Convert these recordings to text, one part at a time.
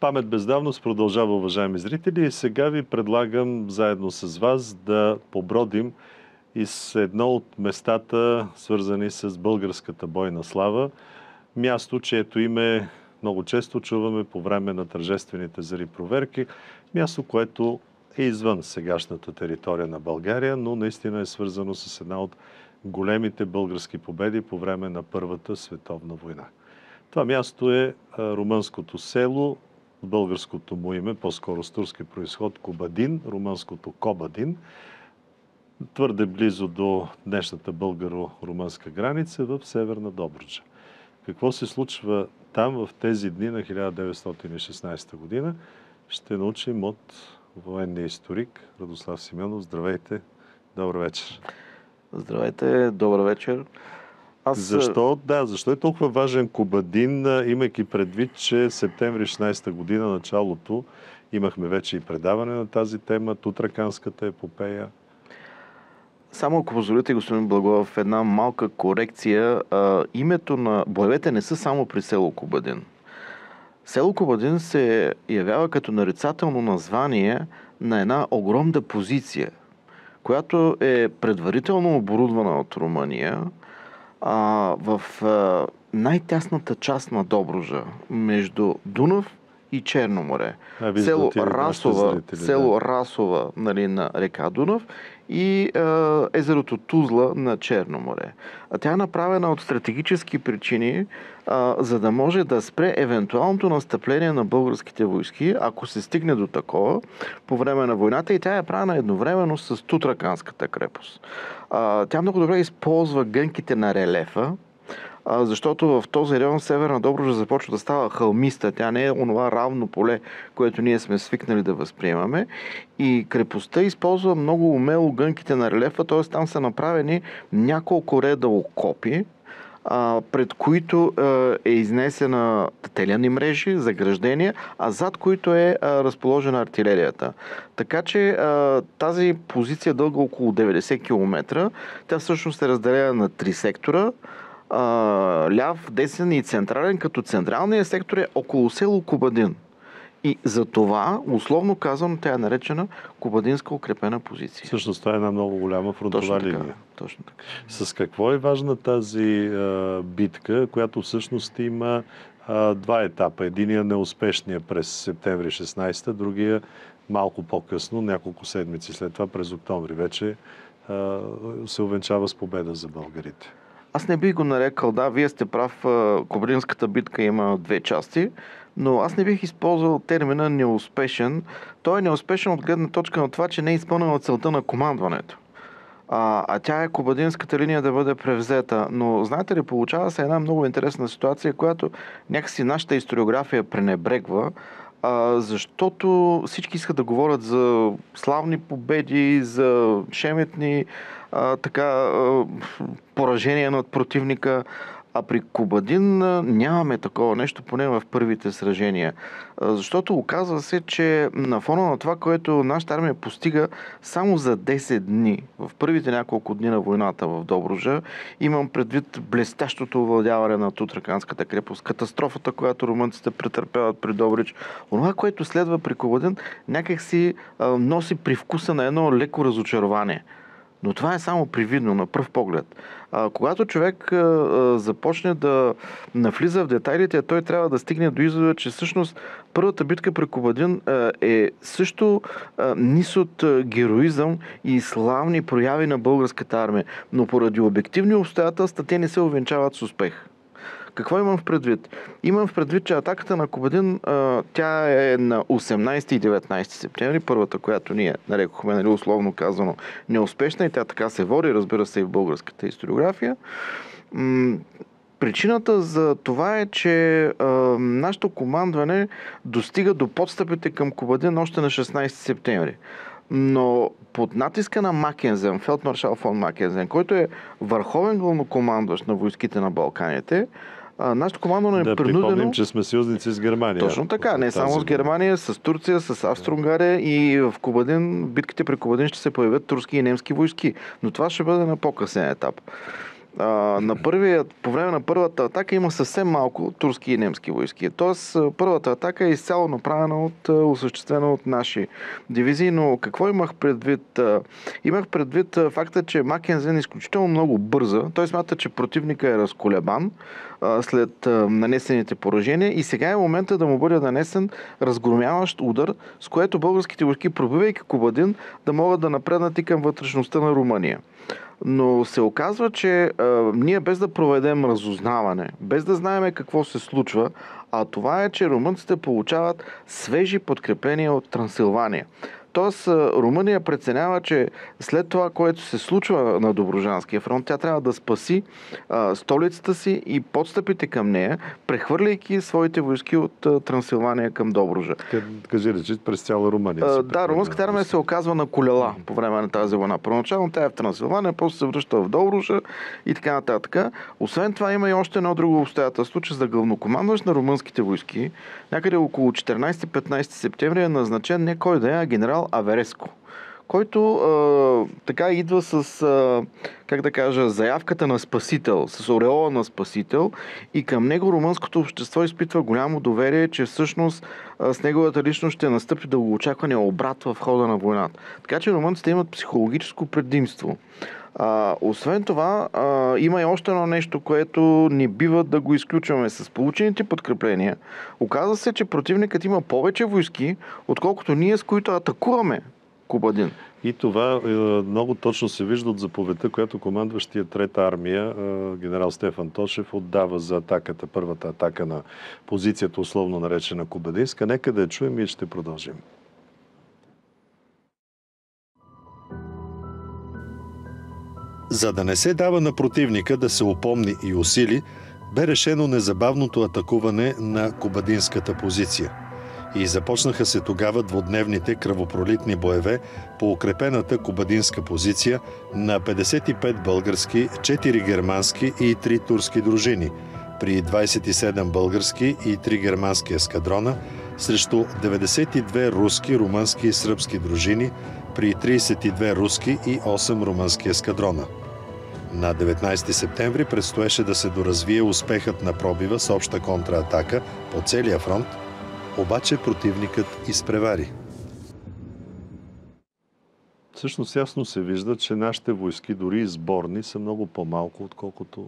Памет без давност продължава, уважаеми зрители. И сега ви предлагам заедно с вас да побродим и с едно от местата, свързани с българската бойна слава. Място, чието име много често чуваме по време на тържествените зари проверки. Място, което е извън сегашната територия на България, но наистина е свързано с една от големите български победи по време на Първата световна война. Това място е румънското село, българското му име, по-скоро с турски происход, Кобадин, румънското Кобадин, твърде близо до днешната българо-румънска граница в Северна Добруджа. Какво се случва там в тези дни на 1916 година, ще научим от военния историк Радослав Симеонов. Здравейте, добър вечер. Здравейте, добър вечер. Аз... Защо, да, защо е толкова важен Кобадин, имайки предвид, че септември 16 година, началото, имахме вече и предаване на тази тема, Тутраканската епопея. Само ако позволите, господин Благов, една малка корекция. А, името на боевете не са само при село Кобадин. Село Кобадин се явява като нарицателно название на една огромна позиция, която е предварително оборудвана от Румъния в най-тясната част на Добружа, между Дунав и Черно море. А, село Расова, зрители, село да. Расова нали, на река Дунав и е, езерото Тузла на Черно море. А тя е направена от стратегически причини, е, за да може да спре евентуалното настъпление на българските войски, ако се стигне до такова по време на войната и тя е правена едновременно с Тутраканската крепост. Е, тя много добре използва гънките на релефа, защото в този район Северна Добружа започва да става хълмиста. Тя не е онова равно поле, което ние сме свикнали да възприемаме. И крепостта използва много умело гънките на релефа, т.е. там са направени няколко реда окопи, пред които е изнесена теляни мрежи, заграждения, а зад които е разположена артилерията. Така че тази позиция дълга около 90 км, тя всъщност е разделена на три сектора а, ляв, десен и централен, като централният сектор е около село Кубадин. И за това, условно казано, тя е наречена Кубадинска укрепена позиция. Всъщност това е една много голяма фронтова точно така, линия. Точно така. С какво е важна тази а, битка, която всъщност има а, два етапа. Единия неуспешния през септември 16, другия малко по-късно, няколко седмици след това, през октомври вече а, се увенчава с победа за българите. Аз не бих го нарекал, да, вие сте прав, Кобринската битка има две части, но аз не бих използвал термина неуспешен. Той е неуспешен от гледна точка на това, че не е изпълнила целта на командването. А, а тя е Кобадинската линия да бъде превзета. Но знаете ли, получава се една много интересна ситуация, която някакси нашата историография пренебрегва, а, защото всички искат да говорят за славни победи, за шеметни а, така, а, поражения над противника. А при Кобадин нямаме такова нещо, поне в първите сражения. Защото оказва се, че на фона на това, което нашата армия постига само за 10 дни, в първите няколко дни на войната в Добружа, имам предвид блестящото овладяване на Тутраканската крепост, катастрофата, която румънците претърпяват при Добрич. Онова, което следва при Кобадин, някак си носи привкуса на едно леко разочарование – но това е само привидно, на пръв поглед. А, когато човек а, а, започне да навлиза в детайлите, той трябва да стигне до извода, че всъщност първата битка при Кобадин а, е също а, низ от а, героизъм и славни прояви на българската армия. Но поради обективни обстоятелства те не се увенчават с успех. Какво имам в предвид? Имам в предвид, че атаката на Кобадин, тя е на 18 и 19 септември, първата, която ние нарекохме, нали, условно казано, неуспешна и тя така се води, разбира се, и в българската историография. Причината за това е, че а, нашето командване достига до подстъпите към Кобадин още на 16 септември. Но под натиска на Макензен, фелдмаршал фон Макензен, който е върховен главнокомандващ на войските на Балканите, а, нашето командване е да принудено... припомним, че сме съюзници с Германия. Точно така. Не само с Германия, с Турция, с Австро-Унгария и в Кубадин, битките при Кубадин ще се появят турски и немски войски. Но това ще бъде на по-късен етап. А, на първият, по време на първата атака има съвсем малко турски и немски войски. Тоест, първата атака е изцяло направена от, осъществена от наши дивизии, но какво имах предвид? Имах предвид факта, че Макензен е изключително много бърза. Той смята, че противника е разколебан след нанесените поражения и сега е момента да му бъде нанесен разгромяващ удар, с което българските войски, пробивайки Кобадин, да могат да напреднат и към вътрешността на Румъния. Но се оказва, че а, ние без да проведем разузнаване, без да знаем какво се случва, а това е, че румънците получават свежи подкрепления от Трансилвания. Тоест, Румъния преценява, че след това, което се случва на Доброжанския фронт, тя трябва да спаси а, столицата си и подстъпите към нея, прехвърляйки своите войски от а, Трансилвания към Добружа. Кажи речи, през цяла Румъния. А, да, румънската армия се оказва на колела по време на тази война. Първоначално тя е в Трансилвания, после се връща в Добружа и така нататък. Освен това има и още едно друго обстоятелство, че за главнокомандващ на румънските войски, някъде около 14-15 септември е назначен не кой да е, а генерал генерал Авереско, който а, така идва с, а, как да кажа, заявката на спасител, с ореола на спасител и към него румънското общество изпитва голямо доверие, че всъщност а, с неговата личност ще настъпи дългоочаквания обрат в хода на войната. Така че румънците имат психологическо предимство. А, освен това, а, има и още едно нещо, което не бива да го изключваме. С получените подкрепления, оказва се, че противникът има повече войски, отколкото ние, с които атакуваме Кубадин. И това е, много точно се вижда от заповедта, която командващия Трета армия, е, генерал Стефан Тошев, отдава за атаката, първата атака на позицията, условно наречена Кубадинска. Нека да я чуем и ще продължим. За да не се дава на противника да се опомни и усили, бе решено незабавното атакуване на Кобадинската позиция. И започнаха се тогава двудневните кръвопролитни боеве по укрепената Кобадинска позиция на 55 български, 4 германски и 3 турски дружини, при 27 български и 3 германски ескадрона, срещу 92 руски, румънски и сръбски дружини, при 32 руски и 8 румънски ескадрона. На 19 септември предстоеше да се доразвие успехът на пробива с обща контратака по целия фронт, обаче противникът изпревари. Всъщност ясно се вижда, че нашите войски, дори сборни, са много по-малко, отколкото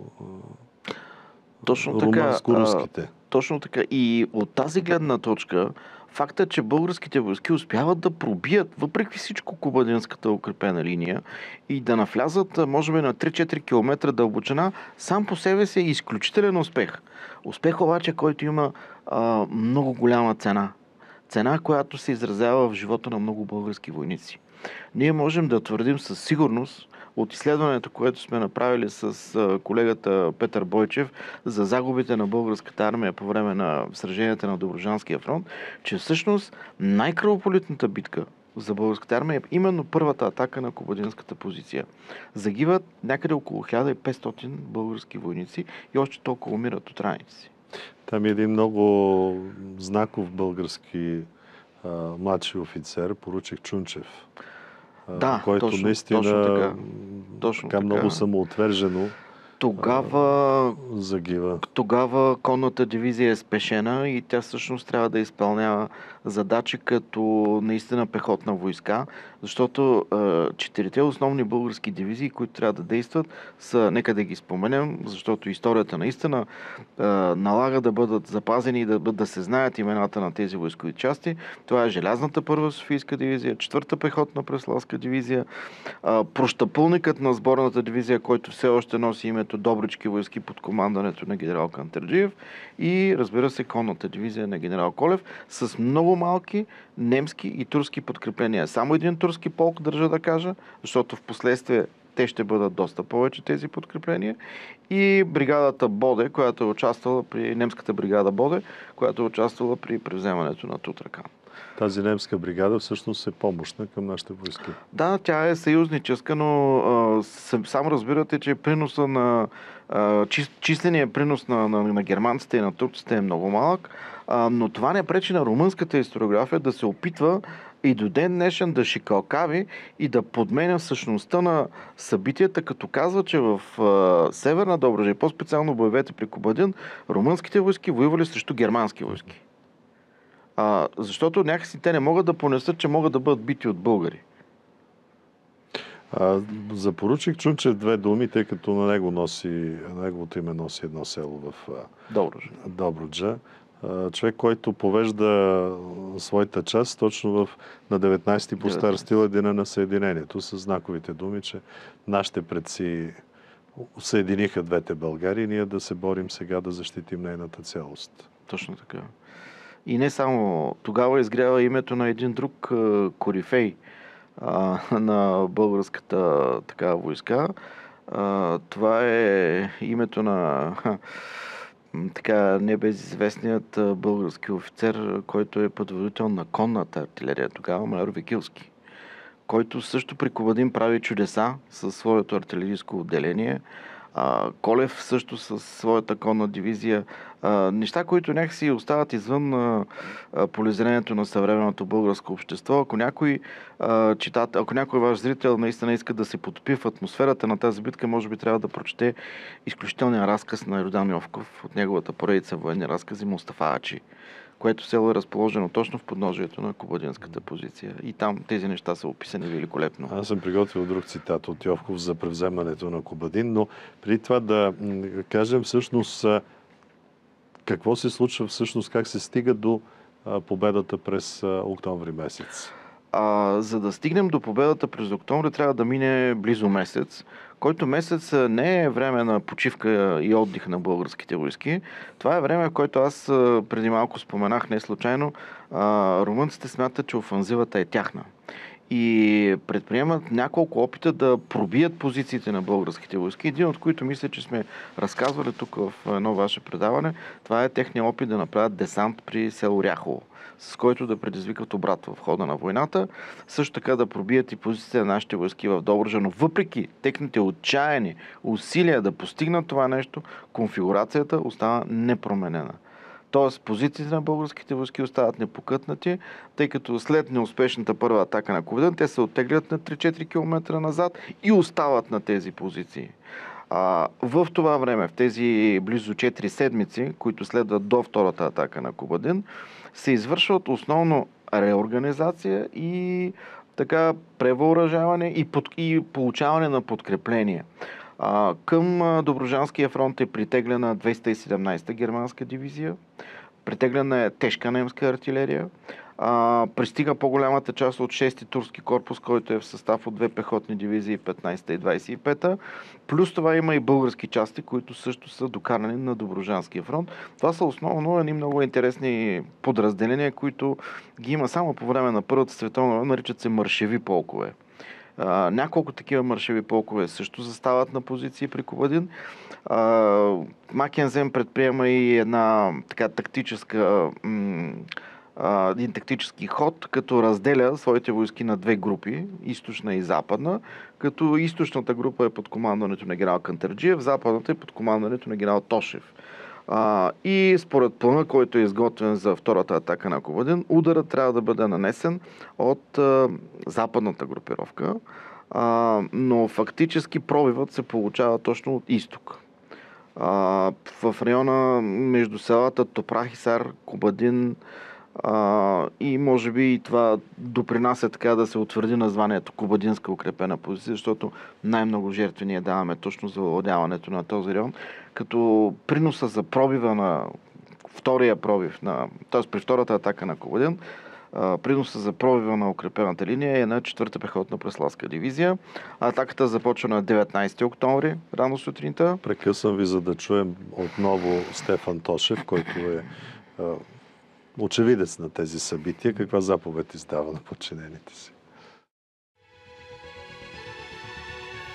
точно румънско-руските. Точно така. И от тази гледна точка факта, че българските войски успяват да пробият, въпреки всичко, Кубадинската укрепена линия и да навлязат, може би, на 3-4 км дълбочина, сам по себе си е изключителен успех. Успех обаче, който има а, много голяма цена. Цена, която се изразява в живота на много български войници. Ние можем да твърдим със сигурност, от изследването, което сме направили с колегата Петър Бойчев за загубите на българската армия по време на сраженията на Доброжанския фронт, че всъщност най-кръвополитната битка за българската армия е именно първата атака на Кобадинската позиция. Загиват някъде около 1500 български войници и още толкова умират от раници. Там е един много знаков български а, младши офицер, поручик Чунчев да, който точно, наистина точно така. Точно така, така. много самоотвержено тогава, загива. Тогава конната дивизия е спешена и тя всъщност трябва да изпълнява задачи като наистина пехотна войска, защото четирите основни български дивизии, които трябва да действат, са, нека да ги споменем, защото историята наистина налага да бъдат запазени и да, да се знаят имената на тези войскови части. Това е Желязната първа Софийска дивизия, четвърта пехотна Преславска дивизия, прощапълникът на сборната дивизия, който все още носи името Добрички войски под командането на генерал Кантерджиев и разбира се конната дивизия на генерал Колев с много малки немски и турски подкрепления. Само един турски полк държа да кажа, защото в последствие те ще бъдат доста повече тези подкрепления. И бригадата Боде, която е участвала при немската бригада Боде, която е участвала при превземането на Тутракан. Тази немска бригада всъщност е помощна към нашите войски. Да, тя е съюзническа, но а, сам разбирате, че приноса на а, числения принос на, на, на германците и на турците е много малък, а, но това не пречи на румънската историография да се опитва и до ден днешен да шикалкави и да подменя същността на събитията, като казва, че в а, Северна Добруджа и по-специално боевете при Кобадин, румънските войски воювали срещу германски войски. А, защото някакси те не могат да понесат, че могат да бъдат бити от българи. А, за поручик Чунчев две думи, тъй като на него носи, на неговото име носи едно село в Добруджа. Добруджа. А, човек, който повежда своята част точно в, на 19-ти по стар стил Дена на Съединението, с знаковите думи, че нашите предци съединиха двете Българии, ние да се борим сега да защитим нейната цялост. Точно така. И не само. Тогава изгрява името на един друг корифей на българската така войска. Това е името на така небезизвестният български офицер, който е предводител на конната артилерия тогава, майор Викилски, който също при Кобадин прави чудеса със своето артилерийско отделение. Колев също със своята конна дивизия. Неща, които някакси остават извън полезрението на съвременното българско общество. Ако някой а, ако някой ваш зрител наистина иска да се потопи в атмосферата на тази битка, може би трябва да прочете изключителния разказ на Йордан Йовков от неговата поредица военни разкази Мустафа Ачи което село е разположено точно в подножието на Кобадинската позиция. И там тези неща са описани великолепно. Аз съм приготвил друг цитат от Йовков за превземането на Кобадин, но преди това да кажем всъщност какво се случва всъщност, как се стига до победата през октомври месец. А, за да стигнем до победата през октомври, трябва да мине близо месец, който месец не е време на почивка и отдих на българските войски. Това е време, в което аз преди малко споменах не случайно. Румънците смятат, че офанзивата е тяхна и предприемат няколко опита да пробият позициите на българските войски. Един от които мисля, че сме разказвали тук в едно ваше предаване, това е техния опит да направят десант при село Ряхово с който да предизвикат обрат в хода на войната. Също така да пробият и позициите на нашите войски в Добружа, но въпреки техните отчаяни усилия да постигнат това нещо, конфигурацията остава непроменена. Тоест, позициите на българските войски остават непокътнати, тъй като след неуспешната първа атака на Ковден, те се оттеглят на 3-4 км назад и остават на тези позиции. А, в това време, в тези близо 4 седмици, които следват до втората атака на Кубадин, се извършват основно реорганизация и така превъоръжаване и, под, и получаване на подкрепление. А, към Доброжанския фронт е притеглена 217-та германска дивизия, притеглена е тежка немска артилерия, а, пристига по-голямата част от 6-ти турски корпус, който е в състав от две пехотни дивизии 15-та и 25-та. Плюс това има и български части, които също са докарани на Доброжанския фронт. Това са основно едни много интересни подразделения, които ги има само по време на Първата световна, наричат се маршеви полкове. А, няколко такива маршеви полкове също застават на позиции при Кобадин. Макензем предприема и една така тактическа м- един тактически ход, като разделя своите войски на две групи, източна и западна, като източната група е под командването на генерал Кантарджиев, западната е под командването на генерал Тошев. А, и според плана, който е изготвен за втората атака на Ковадин, ударът трябва да бъде нанесен от а, западната групировка, а, но фактически пробивът се получава точно от изток. А, в района между селата Топрахисар, Кобадин, а, и може би и това допринася така да се утвърди названието Кобадинска укрепена позиция, защото най-много жертви ние даваме точно за овладяването на този район, като приноса за пробива на втория пробив, на, т.е. при втората атака на Кобадин, приноса за пробива на укрепената линия е на 4-та пехотна преславска дивизия. Атаката започва на 19 октомври, рано сутринта. Прекъсвам ви, за да чуем отново Стефан Тошев, който е очевидец на тези събития, каква заповед издава на подчинените си.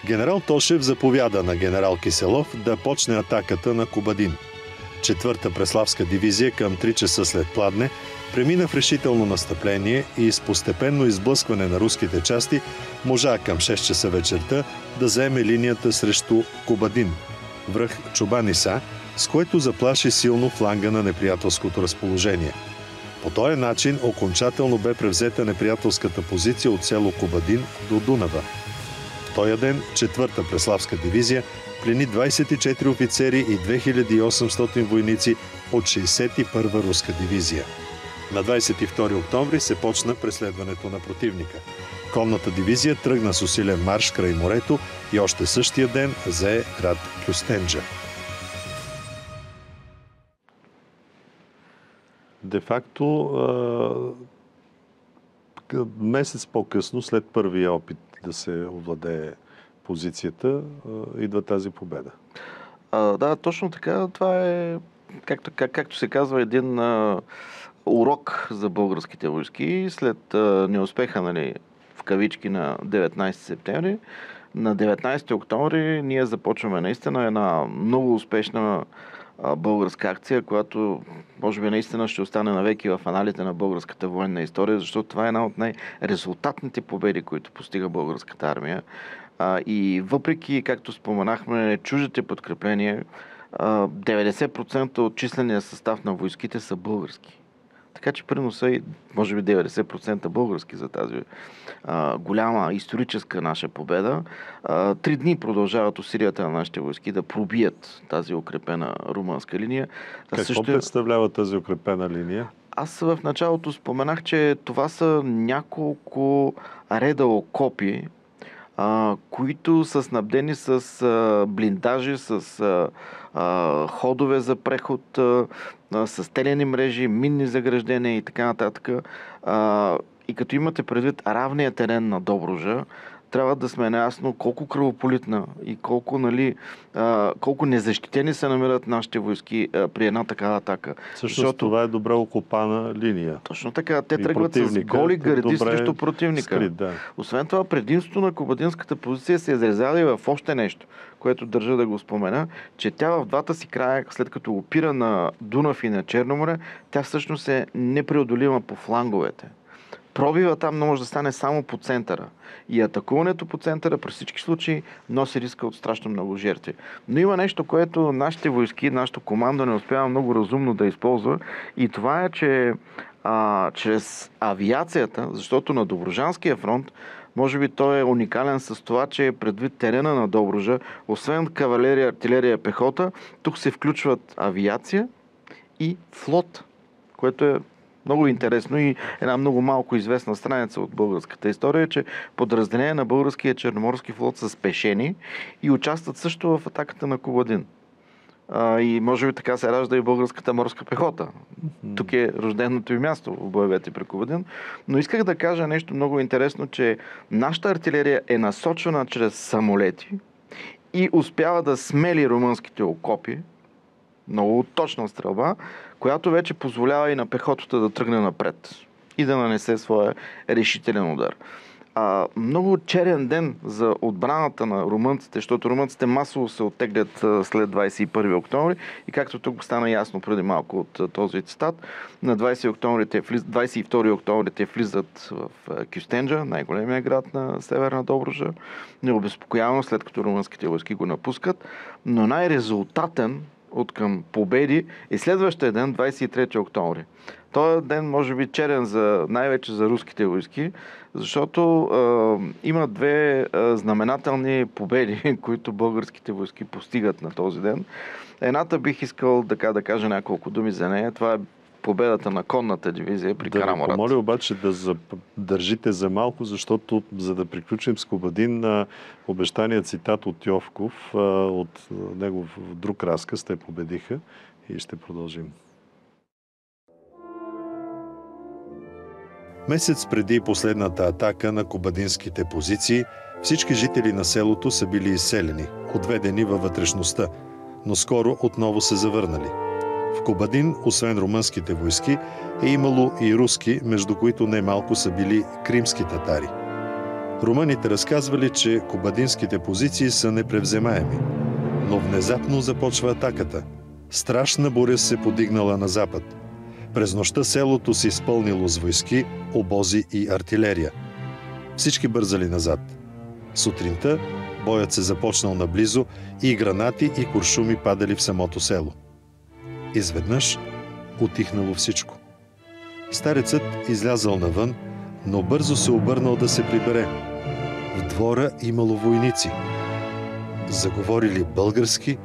Генерал Тошев заповяда на генерал Киселов да почне атаката на Кубадин. Четвърта Преславска дивизия към 3 часа след пладне премина в решително настъпление и с постепенно изблъскване на руските части можа към 6 часа вечерта да заеме линията срещу Кубадин, връх Чубаниса, с което заплаши силно фланга на неприятелското разположение – По този начин окончателно бе превзета неприятелската позиция от село Кобадин до Дунава. В този ден четвърта Преславска дивизия плени 24 офицери и 2800 войници от 61 руска дивизия. На 22 октомври се почна преследването на противника. Конната дивизия тръгна с усилен марш край морето и още същия ден зае град Кюстенджа. Де-факто месец по-късно, след първия опит да се овладее позицията, идва тази победа. А, да, точно така. Това е, както, как, както се казва, един а, урок за българските войски. След а, неуспеха, нали, в кавички на 19 септември, на 19 октомври ние започваме наистина една много успешна българска акция, която може би наистина ще остане навеки в аналите на българската военна история, защото това е една от най-резултатните победи, които постига българската армия. и въпреки, както споменахме, чуждите подкрепления, 90% от числения състав на войските са български. Така че приноса е, може би 90% български за тази а, голяма историческа наша победа. А, три дни продължават усилията на нашите войски да пробият тази укрепена румънска линия. Какво също... представлява тази укрепена линия? Аз в началото споменах, че това са няколко реда окопи, а, които са снабдени с а, блиндажи, с а, а, ходове за преход, а, с телени мрежи, минни заграждения и така нататък. А, и като имате предвид равния терен на Добружа, трябва да сме наясно колко кръвополитна и колко, нали, а, колко незащитени се намират нашите войски а, при една такава атака. Също Защото това е добре окопана линия. Точно така. Те и тръгват с голи гради срещу противника. Скрит, да. Освен това, предимството на кубадинската позиция се изразява и в още нещо, което държа да го спомена, че тя в двата си края, след като опира на Дунав и на Черноморе, тя всъщност е непреодолима по фланговете пробива там може да стане само по центъра. И атакуването по центъра при всички случаи носи риска от страшно много жертви. Но има нещо, което нашите войски, нашето командо не успява много разумно да използва и това е, че а, чрез авиацията, защото на Доброжанския фронт може би той е уникален с това, че е предвид терена на Доброжа, освен кавалерия, артилерия, пехота, тук се включват авиация и флот, което е много интересно и една много малко известна страница от българската история е, че подразделение на българския черноморски флот са спешени и участват също в атаката на Кубадин. А, и може би така се ражда и българската морска пехота. Mm-hmm. Тук е рожденото и място в боевете при Кубадин. Но исках да кажа нещо много интересно, че нашата артилерия е насочена чрез самолети и успява да смели румънските окопи, много точна стрелба, която вече позволява и на пехотата да тръгне напред и да нанесе своя решителен удар. А, много черен ден за отбраната на румънците, защото румънците масово се оттеглят след 21 октомври. И както тук стана ясно преди малко от този цитат, на 20 октомври те влиз... 22 октомври те влизат в Кюстенджа, най-големия град на Северна Добружа, необезпокоявано след като румънските войски го напускат, но най-резултатен от към победи и следващия ден, 23 октомври. Той ден може би черен за, най-вече за руските войски, защото е, има две е, знаменателни победи, които българските войски постигат на този ден. Едната бих искал така да кажа няколко думи за нея. Това е победата на конната дивизия при да Караморат. Да помоля обаче да държите за малко, защото за да приключим с Кобадин, обещания цитат от Йовков, от негов друг разказ, те победиха и ще продължим. Месец преди последната атака на кобадинските позиции, всички жители на селото са били изселени, отведени във вътрешността, но скоро отново се завърнали – в Кобадин, освен румънските войски, е имало и руски, между които немалко са били кримски татари. Румъните разказвали, че кобадинските позиции са непревземаеми. Но внезапно започва атаката. Страшна буря се подигнала на запад. През нощта селото се изпълнило с войски, обози и артилерия. Всички бързали назад. Сутринта боят се започнал наблизо и гранати и куршуми падали в самото село. Изведнъж отихнало всичко. Старецът излязъл навън, но бързо се обърнал да се прибере. В двора имало войници. Заговорили български,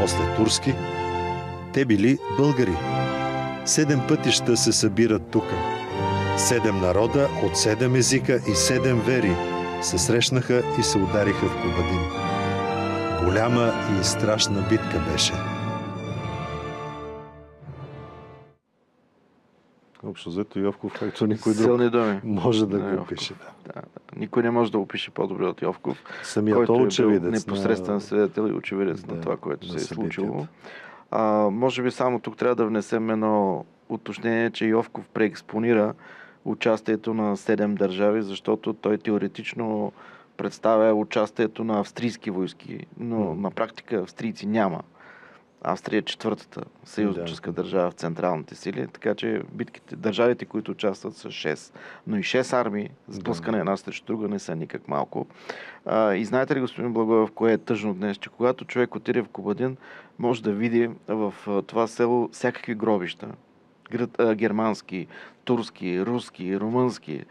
после турски. Те били българи. Седем пътища се събират тука. Седем народа от седем езика и седем вери се срещнаха и се удариха в Кобадин. Голяма и страшна битка беше. Общо взето Йовков, както никой друг Силни думи. може да На го Йовков. опише. Да. Да, да. Никой не може да опише по-добре от Йовков, Самият който той е бил непосредствен на- свидетел и очевидец Да, на това, което на се е случило. А, може би само тук трябва да внесем едно уточнение, че Йовков преекспонира участието на седем държави, защото той теоретично представя участието на австрийски войски, но М. на практика австрийци няма. Австрия е четвъртата съюзническа държава в централните сили, така че битките, държавите, които участват са 6. Но и 6 армии, сблъскане една срещу друга, не са никак малко. А, и знаете ли, господин Благоев, кое е тъжно днес? Че когато човек отиде в Кобадин, може да види в това село всякакви гробища. Германски, турски, руски, румънски.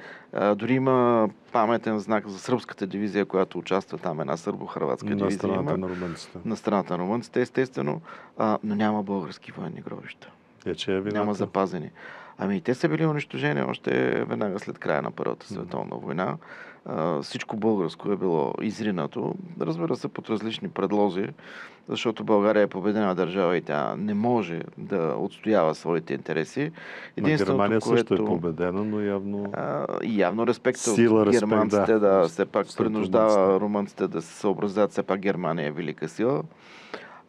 Дори има паметен знак за сръбската дивизия, която участва там, една сърбо-хрватска на дивизия. страната има на румънците. на страната на румънците, естествено, но няма български военни гробища. Е, че е вината. Няма запазени. Ами и те са били унищожени още веднага след края на Първата световна война. А, всичко българско е било изринато. Разбира се, под различни предлози, защото България е победена държава и тя не може да отстоява своите интереси. На Германия също е което- победена, но явно... а, явно респект Сила, от респект, германците, да. да, все пак принуждава румънците. румънците да се съобразят, все пак Германия е велика сила.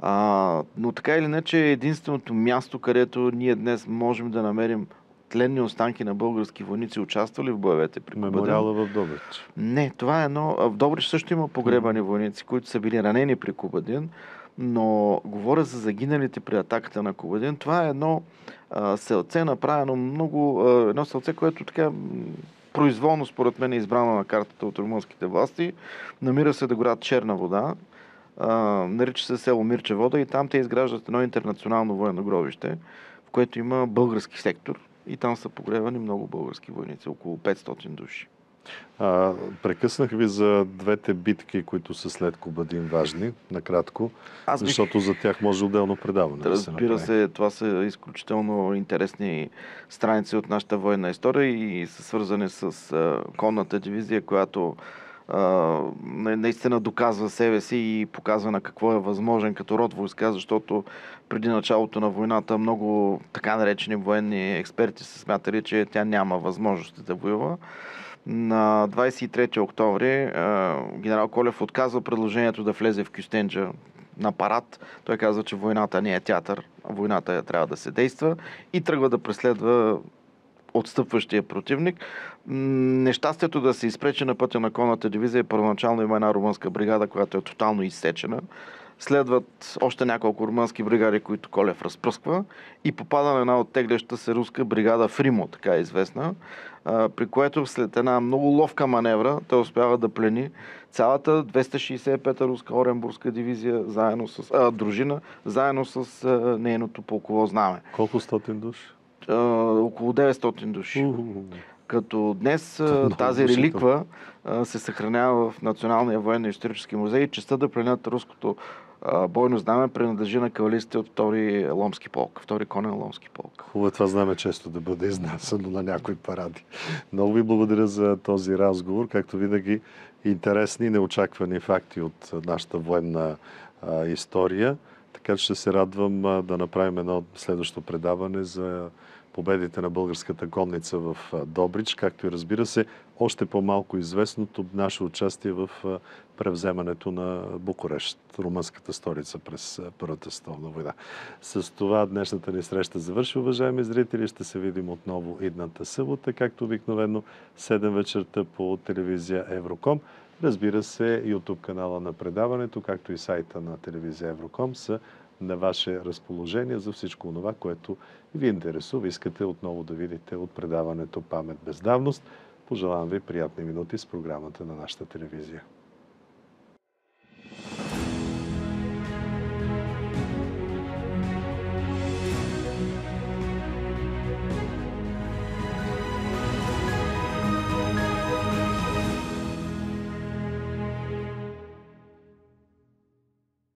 А, но така или иначе е единственото място, където ние днес можем да намерим тленни останки на български войници, участвали в боевете при Кобадин. Мемориала в Добрич. Не, това е едно... В Добрич също има погребани войници, които са били ранени при Кобадин, но говоря за загиналите при атаката на Кобадин. Това е едно а, селце, направено много... А, едно селце, което така произволно, според мен, е избрано на картата от румънските власти. Намира се до град Черна вода. А, нарича се село Мирче вода и там те изграждат едно интернационално военно гробище, в което има български сектор и там са погребани много български войници, около 500 души. А, прекъснах ви за двете битки, които са след Кобадин важни, накратко, Аз бих защото за тях може отделно предаване да се Разбира се, това са изключително интересни страници от нашата военна история и са свързани с конната дивизия, която наистина доказва себе си и показва на какво е възможен като род войска, защото преди началото на войната много така наречени военни експерти са смятали, че тя няма възможности да воюва. На 23 октомври генерал Колев отказва предложението да влезе в Кюстенджа на парад. Той казва, че войната не е театър, войната трябва да се действа и тръгва да преследва отстъпващия противник. Нещастието да се изпречи на пътя на конната дивизия, първоначално има една румънска бригада, която е тотално изсечена. Следват още няколко румънски бригади, които Колев разпръсква и попада на една оттегляща се руска бригада Фримо, така е известна, при което след една много ловка маневра той успява да плени цялата 265-та руска Оренбургска дивизия, заедно с, а, дружина, заедно с а, нейното полково знаме. Колко стотин души? А, около 900 души. Като днес а, Много тази реликва а, се съхранява в Националния военно-исторически музей и честа да пленят руското бойно знаме принадлежи на кавалистите от втори ломски полк, втори конен ломски полк. Хубаво е това знаме често да бъде изнасяно на някои паради. Много ви благодаря за този разговор. Както винаги, интересни и неочаквани факти от нашата военна а, история. Така че ще се радвам а, да направим едно следващо предаване за победите на българската конница в Добрич, както и разбира се, още по-малко известното наше участие в превземането на Букурещ, румънската столица през Първата световна война. С това днешната ни среща завърши, уважаеми зрители. Ще се видим отново идната събота, както обикновено 7 вечерта по телевизия Евроком. Разбира се, YouTube канала на предаването, както и сайта на телевизия Евроком са на ваше разположение за всичко това, което ви интересува. Искате отново да видите от предаването Памет без давност. Пожелавам ви приятни минути с програмата на нашата телевизия.